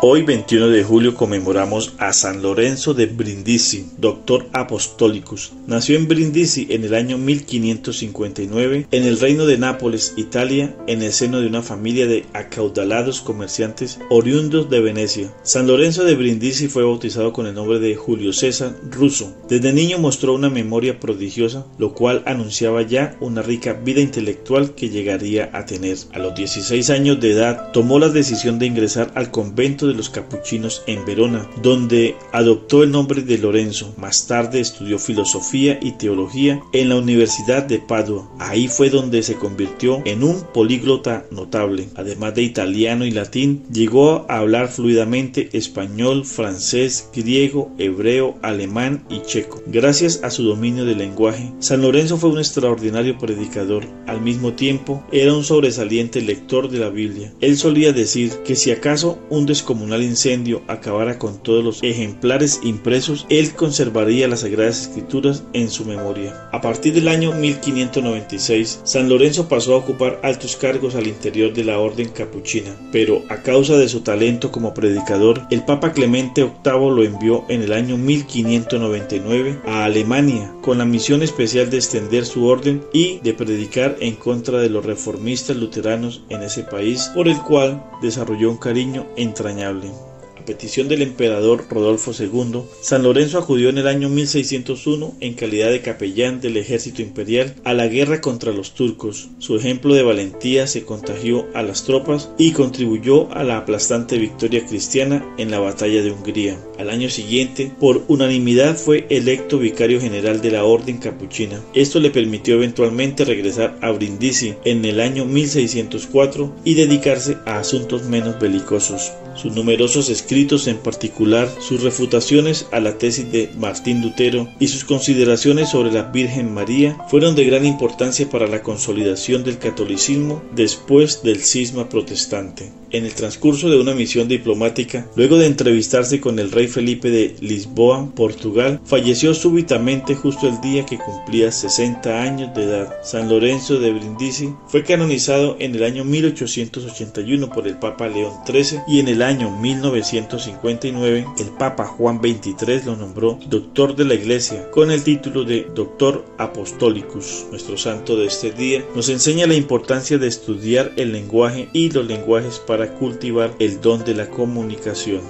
Hoy 21 de julio conmemoramos a San Lorenzo de Brindisi, doctor apostólicus. Nació en Brindisi en el año 1559 en el reino de Nápoles, Italia, en el seno de una familia de acaudalados comerciantes oriundos de Venecia. San Lorenzo de Brindisi fue bautizado con el nombre de Julio César Russo. Desde niño mostró una memoria prodigiosa, lo cual anunciaba ya una rica vida intelectual que llegaría a tener. A los 16 años de edad tomó la decisión de ingresar al convento de los capuchinos en Verona, donde adoptó el nombre de Lorenzo. Más tarde estudió filosofía y teología en la Universidad de Padua. Ahí fue donde se convirtió en un políglota notable. Además de italiano y latín, llegó a hablar fluidamente español, francés, griego, hebreo, alemán y checo. Gracias a su dominio del lenguaje, San Lorenzo fue un extraordinario predicador. Al mismo tiempo, era un sobresaliente lector de la Biblia. Él solía decir que si acaso un descomunal al incendio acabara con todos los ejemplares impresos, él conservaría las Sagradas Escrituras en su memoria. A partir del año 1596, San Lorenzo pasó a ocupar altos cargos al interior de la orden capuchina, pero a causa de su talento como predicador, el Papa Clemente VIII lo envió en el año 1599 a Alemania con la misión especial de extender su orden y de predicar en contra de los reformistas luteranos en ese país, por el cual desarrolló un cariño entrañable a petición del emperador Rodolfo II, San Lorenzo acudió en el año 1601 en calidad de capellán del ejército imperial a la guerra contra los turcos. Su ejemplo de valentía se contagió a las tropas y contribuyó a la aplastante victoria cristiana en la batalla de Hungría. Al año siguiente, por unanimidad fue electo vicario general de la orden capuchina. Esto le permitió eventualmente regresar a Brindisi en el año 1604 y dedicarse a asuntos menos belicosos. Sus numerosos escritos, en particular sus refutaciones a la tesis de Martín Lutero y sus consideraciones sobre la Virgen María, fueron de gran importancia para la consolidación del catolicismo después del cisma protestante. En el transcurso de una misión diplomática, luego de entrevistarse con el Felipe de Lisboa, Portugal, falleció súbitamente justo el día que cumplía 60 años de edad. San Lorenzo de Brindisi fue canonizado en el año 1881 por el Papa León XIII y en el año 1959 el Papa Juan XXIII lo nombró doctor de la Iglesia con el título de Doctor Apostolicus. Nuestro santo de este día nos enseña la importancia de estudiar el lenguaje y los lenguajes para cultivar el don de la comunicación.